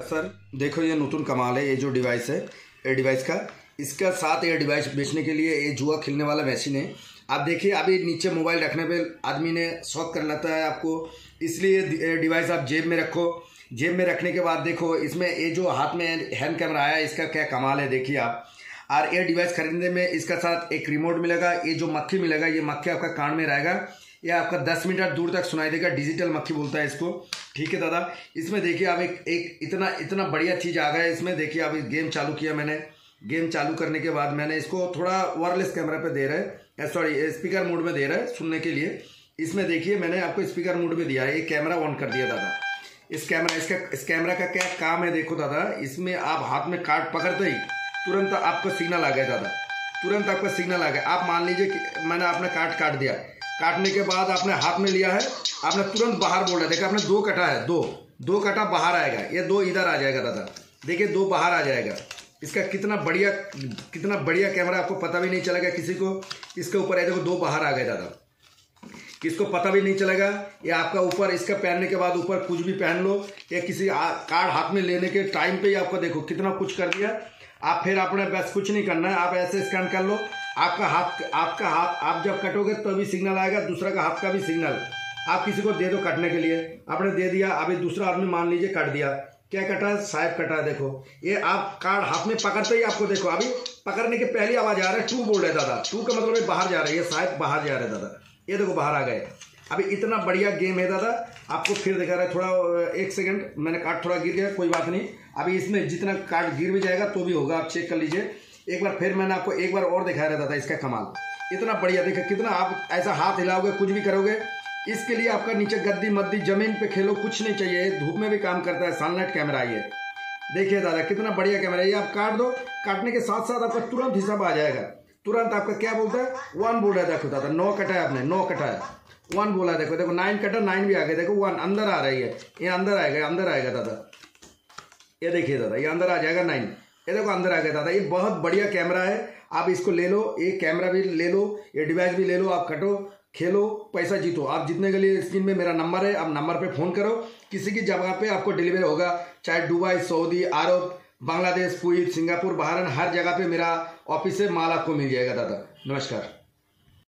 Sir, देखो ये नतून कमाल है, ये जो डिवाइस है, ये डिवाइस का। इसका साथ ये डिवाइस बेचने के लिए ये जुआ खेलने वाला मशीन है। आप देखिए, अभी नीचे मोबाइल रखने पे आदमी ने शौक कर लेता है आपको। इसलिए डिवाइस आप जेब में रखो। जेब में रखने के बाद देखो, इसमें ये जो हाथ में हैंड कैमरा आया, इसका क्या कमाल है, देखिए आप। और ये डिवाइस खरीदने में इसका साथ एक रिमोट मिलेगा, ये जो मक्खी मिलेगा, ये मक्खी आपका कान में रहेगा। ये आपका दस मीटर दूर तक सुनाई देगा। डिजिटल मक्खी बोलता है इसको। ठीक है दादा? इसमें देखिए आप एक एक इतना इतना बढ़िया चीज़ आ गया है इसमें। देखिए अब गेम चालू किया मैंने। गेम चालू करने के बाद मैंने इसको थोड़ा वायरलेस कैमरा पे दे रहा है। सॉरी स्पीकर मोड में दे रहा है सुनने के लिए। इसमें देखिए मैंने आपको स्पीकर मोड में दिया है। ये कैमरा ऑन कर दिया दादा। इस कैमरा इसका, इस कैमरा का क्या काम है देखो दादा। इसमें आप हाथ में कार्ड पकड़ते ही तुरंत आपको सिग्नल आ गया दादा। तुरंत आपका सिग्नल आ गया। आप मान लीजिए कि मैंने आपने कार्ड काट दिया। काटने के बाद आपने हाथ में लिया है। आपने तुरंत बाहर बोल रहा देखा आपने दो कटा है, दो। दो कटा बाहर आएगा। ये दो इधर आ जाएगा, दादा। देखिए, दो बाहर आ जाएगा। इसका कितना बढ़िया कितना बढ़िया कैमरा, आपको पता भी नहीं चलेगा किसी को। इसके ऊपर है देखो, दो बाहर आ गए, दादा। किसको पता भी नहीं चलेगा। ये आपका ऊपर, इसका पहनने के बाद ऊपर कुछ भी पहन लो। या किसी कार्ड हाथ में लेने के टाइम पे ही आपको देखो कितना कुछ कर दिया। आप फिर आपने बस कुछ नहीं करना है। आप ऐसे स्कैन कर लो। आपका हाथ आपका हाथ, आप जब कटोगे तो भी सिग्नल आएगा, दूसरा का हाथ का भी सिग्नल। आप किसी को दे दो कटने के लिए। आपने दे दिया, अभी दूसरा आदमी मान लीजिए कट दिया। क्या कटा है? साहेब कटा है, देखो। ये आप कार्ड हाथ में पकड़ते ही आपको देखो। अभी पकड़ने के पहली आवाज़ आ रहा है, टू बोल रहे दादा। टू का मतलब बाहर जा रहा है। ये साहेब बाहर जा रहे दादा। ये देखो, बाहर आ गए। अभी इतना बढ़िया गेम है, दादा। आपको फिर दिखा रहा है, थोड़ा एक सेकंड। मैंने कार्ड थोड़ा गिर गया, कोई बात नहीं। अभी इसमें जितना कार्ड गिर भी जाएगा तो भी होगा। आप चेक कर लीजिए। एक बार फिर मैंने आपको एक बार और दिखाया रहता था इसका कमाल। इतना बढ़िया देखा कितना आप ऐसा हाथ हिलाओगे, कुछ भी करोगे, इसके लिए आपका नीचे गद्दी मद्दी ज़मीन पे खेलो, कुछ नहीं चाहिए, धूप में भी काम करता है सनलाइट कैमरा ये। देखिए दादा, कितना बढ़िया कैमरा ये आप काट दो, काटने के साथ साथ आपका तुरंत हिसाब आ जाएगा। तुरंत आपका क्या बोलता है? वन बोल रहा है देखो दादा, नौ कटा है आपने, नौ कटा है वन बोला, देखो देखो नाइन कटा नाइन भी आ गया देखो वन अंदर आ रही है, ये अंदर आएगा अंदर आएगा दादा। ये देखिए दादा, ये अंदर आ जाएगा नाइन ये देखो अंदर आ गया दादा, ये बहुत बढ़िया कैमरा है। आप इसको ले लो, ये कैमरा भी ले लो, ये डिवाइस भी ले लो, आप कटो, खेलो, पैसा जीतो। आप जितने के लिए स्क्रीन में मेरा नंबर है, आप नंबर पे फ़ोन करो। किसी की जगह पे आपको डिलीवर होगा, चाहे Dubai Saudi Arab Bangladesh Kuwait Singapore Bahrain हर जगह पे मेरा ऑफ़िस से माल आपको मिल जाएगा दादा। नमस्कार।